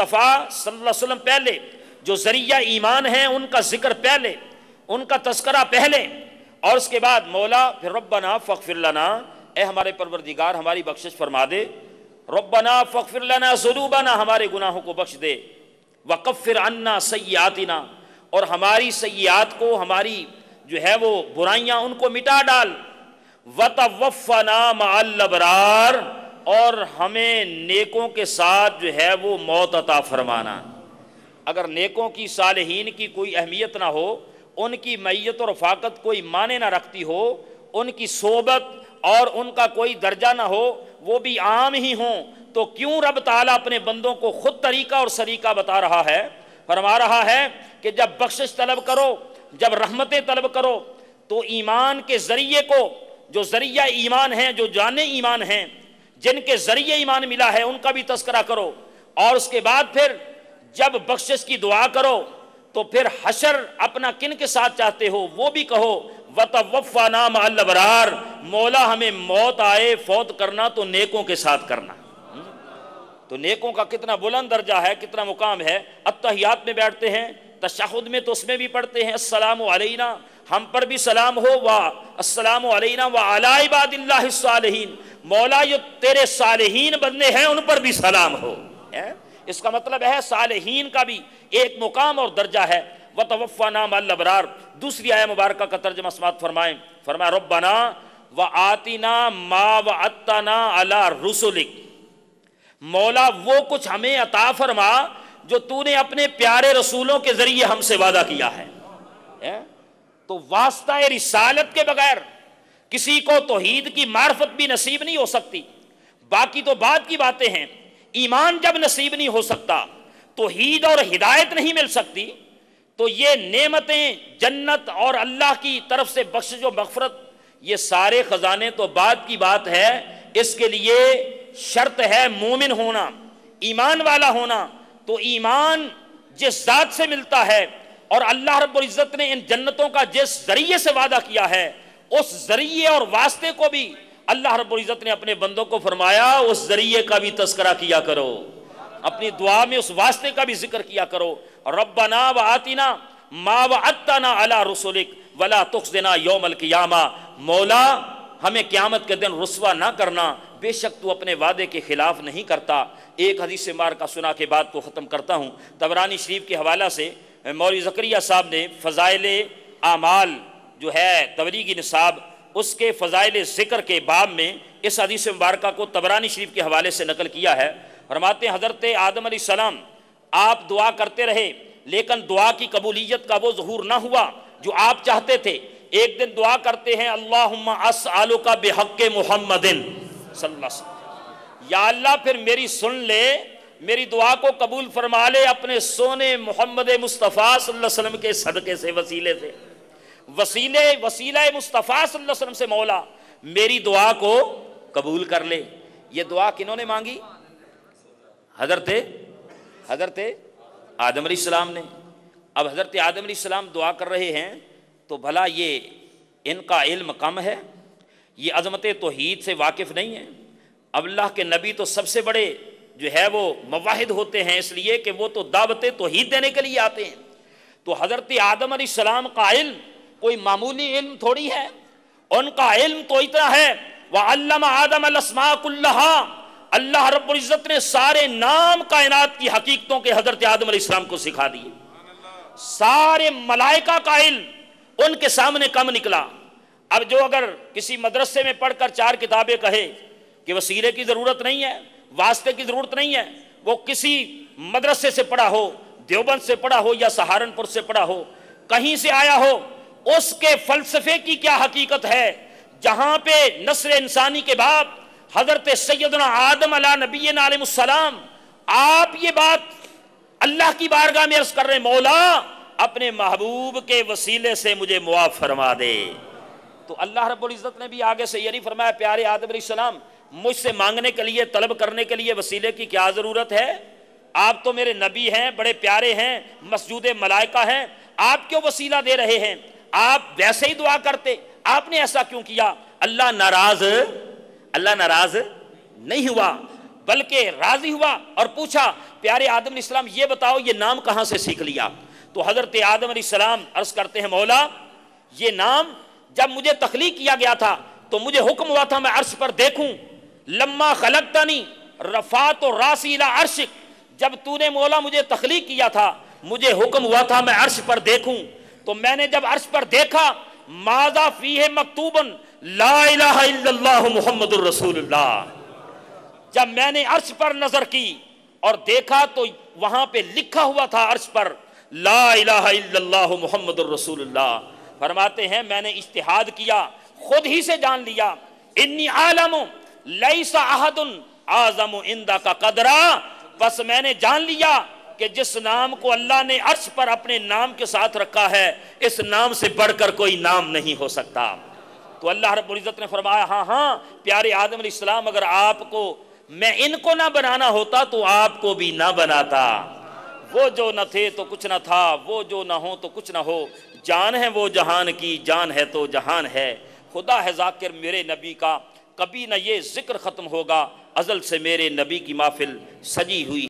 मुस्तफ़ा सल्लल्लाहु अलैहि वसल्लम पहले, जो ज़रिया ईमान है, उनका ज़िक्र पहले, उनका तस्करा पहले, और उसके बाद मौला, फिर रब्बना फ़िरलना ए हमारे परवरदिगार, हमारी बख्शिश फरमा दे। रब्बना फ़िरलना ज़ुनूबना, हमारे गुनाहों को बख्श दे। वक़फ़िर अन्ना सयातिना, और हमारी सयात को, हमारी जो है वो बुराइयाँ, उनको मिटा डाल। वतवफ़ना मालबरार और हमें नेकों के साथ जो है वो मौत अता फरमाना। अगर नेकों की सालहीन की कोई अहमियत ना हो, उनकी मैत और फाकत कोई माने ना रखती हो, उनकी सोबत और उनका कोई दर्जा ना हो, वो भी आम ही हों तो क्यों रब ताला अपने बंदों को खुद तरीका और सरीका बता रहा है? फरमा रहा है कि जब बख्शिश तलब करो, जब रहमतें तलब करो तो ईमान के ज़रिए को, जो ज़रिया ईमान है, जो जाने ईमान हैं जिनके ज़रिए ईमान मिला है, उनका भी तस्करा करो। और उसके बाद फिर जब बख्शिश की दुआ करो तो फिर हशर अपना किन के साथ चाहते हो, वो भी कहो वतवफ़ा नाम अल्लबरार, मौला हमें मौत आए, फौत करना तो नेकों के साथ करना। तो नेकों का कितना बुलंद दर्जा है, कितना मुकाम है। अतहियात में बैठते हैं, तशाहुद में तो उसमें भी पढ़ते हैं, अस्सलाम अलैना, हम पर भी सलाम हो वाह अस्सलाम अलैना व अलाबादिल्लाहीन मौला जो तेरे सालहीन बंदे हैं उन पर भी सलाम हो। है? इसका मतलब है सालहीन का भी एक मुकाम और दर्जा है। व तवफ़ा नाम अल्लबरार दूसरी आया मुबारक का तर्जमा समात फरमाएँ। फरमाया रब्बना व आतिना मा व अत्तना अला रसुलिक। मौला वो कुछ हमें अता फरमा जो तूने अपने प्यारे रसूलों के ज़रिए हमसे वादा किया है, है? तो वास्ता रिसालत के बगैर किसी को तोहीद की मार्फत भी नसीब नहीं हो सकती। बाकी तो बात की बातें हैं। ईमान जब नसीब नहीं हो सकता, तोहीद और हिदायत नहीं मिल सकती तो ये नेमतें जन्नत और अल्लाह की तरफ़ से बख्श जो मफरत ये सारे खजाने तो बाद की बात है। इसके लिए शर्त है मोमिन होना, ईमान वाला होना। तो ईमान जिस जात से मिलता है और अल्लाह रब्बुल इज़्ज़त ने इन जन्नतों का जिस ज़रिए से वादा किया है उस ज़रिए और वास्ते को भी अल्लाह रब्बुल इज़्ज़त ने अपने बंदों को फरमाया, उस ज़रिए का भी तस्करा किया करो। अपनी दुआ में उस वास्ते का भी ज़िक्र किया करो। रब्बना व आतिना मा व अत्ताना अला रसुलिक वला तुखजना यौमल कियामा। मौला, हमें क्यामत के दिन रसवा ना करना। बेशक तू अपने वादे के खिलाफ नहीं करता। एक हदीस मार का सुना के बाद को ख़त्म करता हूँ। तबरानी शरीफ के हवाला से मौली ज़करिया साहब ने फ़ज़ाइल आमाल जो है तबरीगी निसाब, उसके फ़ज़ाइल ज़िक्र के बाब में इस हदीस मुबारक को तबरानी शरीफ के हवाले से नकल किया है। फरमाते हज़रत आदम सलाम, आप दुआ करते रहे, लेकिन दुआ की कबूलियत का वो जहूर ना हुआ जो आप चाहते थे। एक दिन दुआ करते हैं अल्लाह अस आलू का बेहक मोहम्मदिन या अल्लाह, फिर मेरी सुन ले, मेरी दुआ को कबूल फरमा ले अपने सोने मोहम्मद मुस्तफ़ा वसल्लम के सदक़े से, वसीले से। वसीले वसीला मुस्तफ़ा वसल्लम से, मौला, मेरी दुआ को कबूल कर ले। ये दुआ किन्होंने मांगी? हज़रत हज़रत आदम सलाम ने। अब हज़रत आदम सलाम दुआ कर रहे हैं तो भला ये इनका इल्म कम है? ये अजमत तोहीद से वाकिफ़ नहीं है? अल्लाह के नबी तो सबसे बड़े जो है वो मवाहिद होते हैं, इसलिए कि वो तो दावत तोहीद देने के लिए आते हैं। तो हज़रत आदम सलाम का इल्म कोई मामूली इल्म थोड़ी है, उनका इल्म तो इतना है, वह अल्लाह आदम अलस्माकुल्लहा अल्लाह रब्ज़त ने सारे नाम कायनात की हकीकतों के हज़रत आदम इस्लाम को सिखा दिए। सारे मलाइका का इल्म उनके सामने कम निकला। अब जो अगर किसी मदरसे में पढ़कर चार किताबें कहे कि वसीले की ज़रूरत नहीं है, वास्ते की ज़रूरत नहीं है, वो किसी मदरसे से पढ़ा हो, देवबंद से पढ़ा हो या सहारनपुर से पढ़ा हो, कहीं से आया हो उसके फलसफे की क्या हकीकत है? जहाँ पे नसर इंसानी के बाद हज़रत सैदना आदम अला नबी सलाम, आप ये बात अल्लाह की बारगाह में अर्ज़ कर रहे मौला, अपने महबूब के वसीले से मुझे मुआफ फरमा दे। तो अल्लाह रब्बुल इज़्ज़त ने भी आगे से यही फरमाया, प्यारे आदम सलाम, मुझसे मांगने के लिए, तलब करने के लिए वसीले की क्या ज़रूरत है? आप तो मेरे नबी हैं, बड़े प्यारे हैं मसजूद मलाइका हैं, आप क्यों वसीला दे रहे हैं? आप वैसे ही दुआ करते, आपने ऐसा क्यों किया? अल्लाह नाराज़ अल्लाह नाराज़ नहीं हुआ, बल्कि राज़ी हुआ और पूछा, प्यारे आदम इस्लाम ये बताओ, ये नाम कहाँ से सीख लिया? तो हज़रत आदम इस्लाम अर्ज़ करते हैं, मौला, ये नाम जब मुझे तखलीक किया गया था तो मुझे हुक्म हुआ था, मैं अर्श पर देखूँ। लम्मा खलकतनी रफा तो रासीला अर्श जब तूने, मौला, मुझे तखलीक किया था, मुझे हुक्म हुआ था, मैं अर्श पर देखूँ। तो मैंने जब अर्श पर देखा, माजा फ़ी है मकतूबन, ला मोहम्मद जब मैंने अर्श पर नज़र की और देखा तो वहाँ पे लिखा हुआ था अर्श पर, ला मोहम्मद फरमाते हैं, मैंने इश्तिहाद किया, खुद ही से जान लिया, इन्नी आलम लईसा अहदुन आज़म इंदा का कदरा, बस मैंने जान लिया कि जिस नाम को अल्लाह ने अर्श पर अपने नाम के साथ रखा है, इस नाम से बढ़कर कोई नाम नहीं हो सकता। तो अल्लाह रब्बुल इज़्ज़त ने फरमाया हाँ हाँ प्यारे आदम इस्लाम अगर आपको, मैं इनको ना बनाना होता तो आपको भी ना बनाता। वो जो न थे तो कुछ ना था, वो जो ना हो तो कुछ ना हो। जान है वो जहान की, जान है तो जहान है। खुदा है जाकिर मेरे नबी का, कभी ना ये ज़िक्र ख़त्म होगा, अजल से मेरे नबी की महफिल सजी हुई